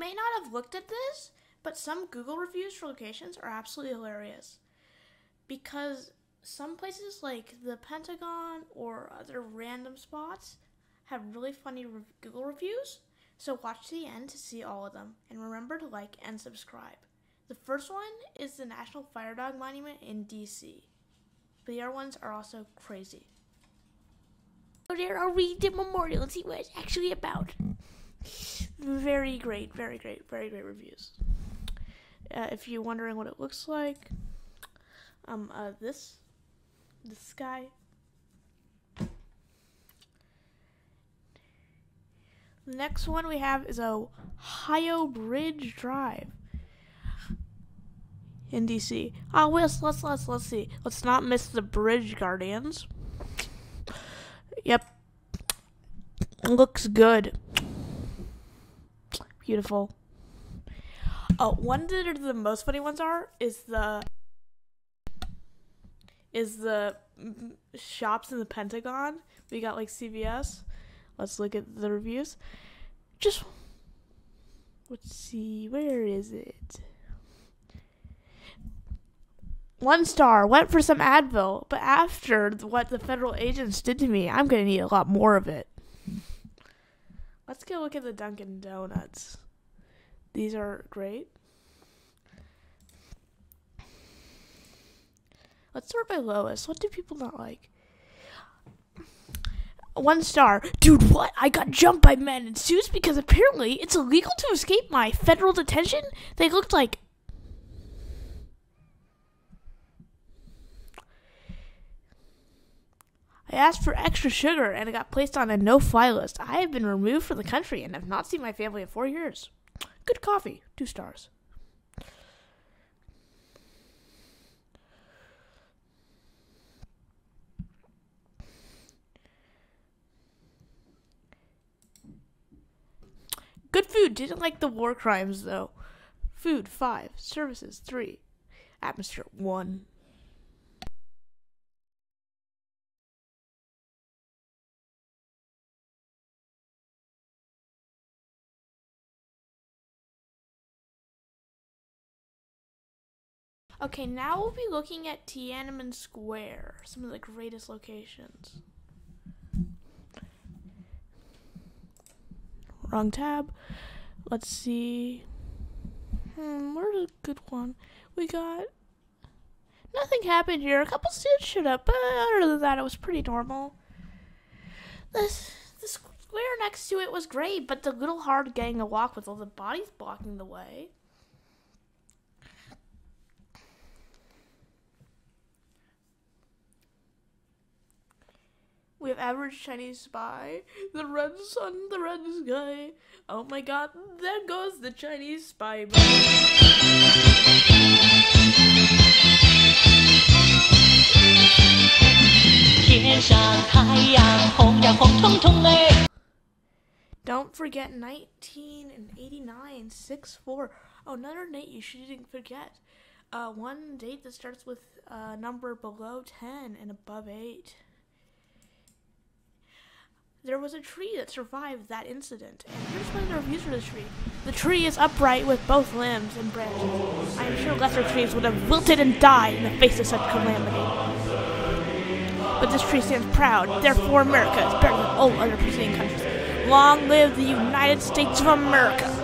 may not have looked at this, but some Google reviews for locations are absolutely hilarious. Because some places like the Pentagon or other random spots have really funny re- Google reviews. So watch to the end to see all of them. And remember to like and subscribe. The first one is the National Fire Dog Monument in DC. But the other ones are also crazy. So there, I'll read the memorial and see what it's actually about. Very great, very great, very great reviews. Uh, if you're wondering what it looks like, um, uh, this, this guy. The next one we have is Ohio Bridge Drive in DC. Oh, let's let's let's let's see. Let's not miss the Bridge Guardians. Yep, looks good. Beautiful. Oh, one that the most funny ones are is the is the shops in the Pentagon. We got like CVS. Let's look at the reviews. Just let's see, where is it? One star. Went for some Advil, but after what the federal agents did to me, I'm gonna need a lot more of it. Let's go look at the Dunkin' Donuts. These are great. Let's start by lowest. What do people not like? One star. Dude, what? I got jumped by men in suits because apparently it's illegal to escape my federal detention? They looked like. I asked for extra sugar and I got placed on a no fly list. I have been removed from the country and have not seen my family in four years. Good coffee. Two stars. Good food. Didn't like the war crimes though. Food five. Services three. Atmosphere one. Okay, now we'll be looking at Tiananmen Square, some of the greatest locations. Wrong tab. Let's see. Hmm, where's a good one? We got. Nothing happened here. A couple students showed up, but other than that, it was pretty normal. This the square next to it was great, but a little hard getting a walk with all the bodies blocking the way. average Chinese spy. The red sun, the red sky. Oh my god, there goes the Chinese spy. Don't forget 1989, 6 4. Oh, another date you shouldn't forget. Uh, one date that starts with a number below 10 and above 8. There was a tree that survived that incident, and here's one of the reviews for the tree. The tree is upright with both limbs and branches. I am sure lesser trees would have wilted and died in the face of such calamity. But this tree stands proud, therefore America is better than all other preceding countries. Long live the United States of America!